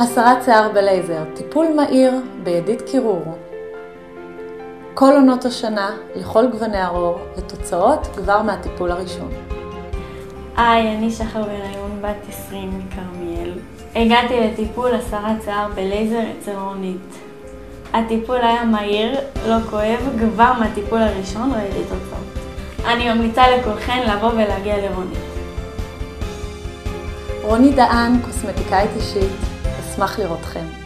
הסרת שיער בלייזר, טיפול מהיר בידית קירור. כל עונות השנה, לכל גווני העור, ותוצאות כבר מהטיפול הראשון. היי, אני שחר בניון, בת 20 מכרמיאל. הגעתי לטיפול הסרת שיער בלייזר אצל רונית. הטיפול היה מהיר, לא כואב, כבר מהטיפול הראשון ראיתי תוצאות. אני ממליצה לכולכן לבוא ולהגיע לרונית. רוני דהן, קוסמטיקאית אישית, אשמח לראותכם.